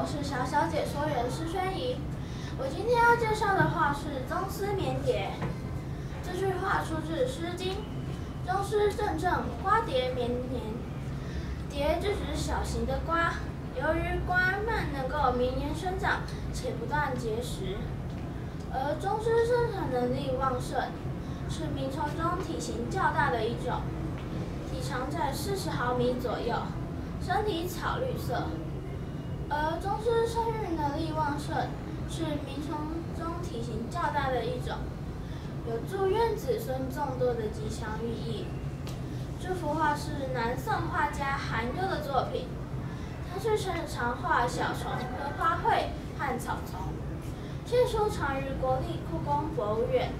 我是小小解说员施轩怡。我今天要介绍的话是“宗师绵蝶”。这句话出自《诗经》：“宗师正正，瓜瓞绵绵。”蝶就指小型的瓜，由于瓜蔓能够绵延生长且不断结实，而宗师生产能力旺盛，是鸣虫中体型较大的一种，体长在四十毫米左右，身体草绿色。而宗师生育能力旺盛，是鸣虫中体型较大的一种，有祝愿子孙众多的吉祥寓意。这幅画是南宋画家韩愈的作品，他是擅长画小虫和花卉和草丛，现收藏于国立故宫博物院。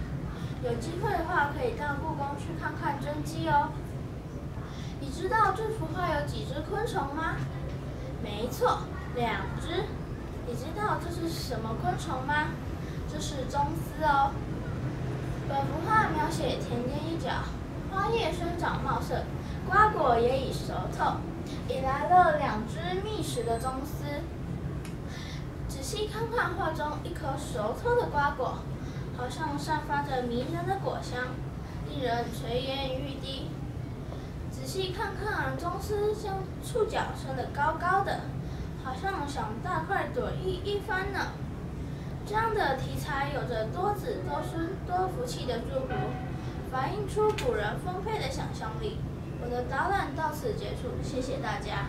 有机会的话，可以到故宫去看看真迹哦。你知道这幅画有几只昆虫吗？没错。两只，你知道这是什么昆虫吗？这是螽斯哦。本幅画描写田间一角，花叶生长茂盛，瓜果也已熟透，引来了两只觅食的螽斯。仔细看看画中一颗熟透的瓜果，好像散发着迷人的果香，令人垂涎欲滴。仔细看看螽斯将触角伸得高高的。好像想大快朵颐一番呢。这样的题材有着多子多孙多福气的祝福，反映出古人丰沛的想象力。我的导览到此结束，谢谢大家。